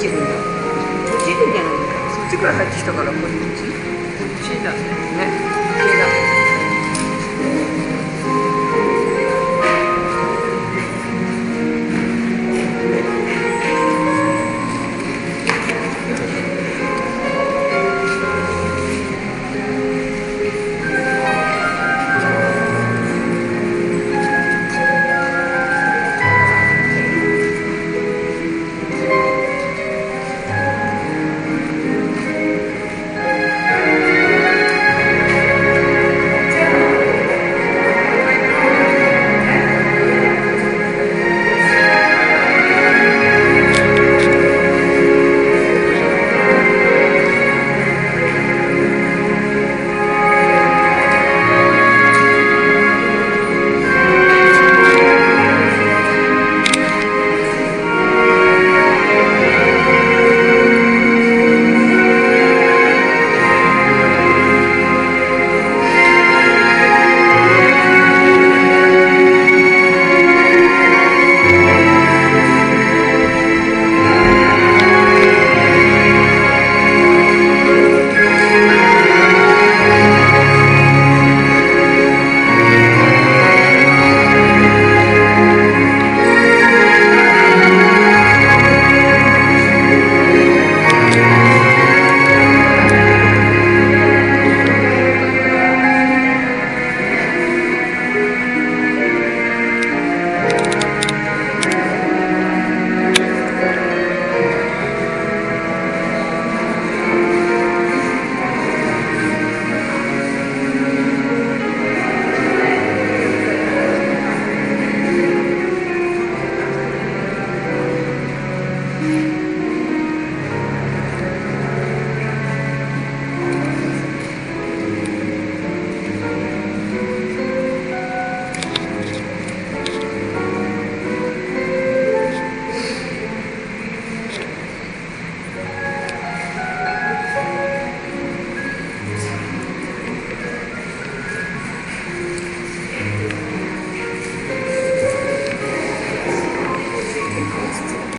ちるんだ。落ちるんじゃないのそっちから入ってきたからこっち？こっちだね。ね。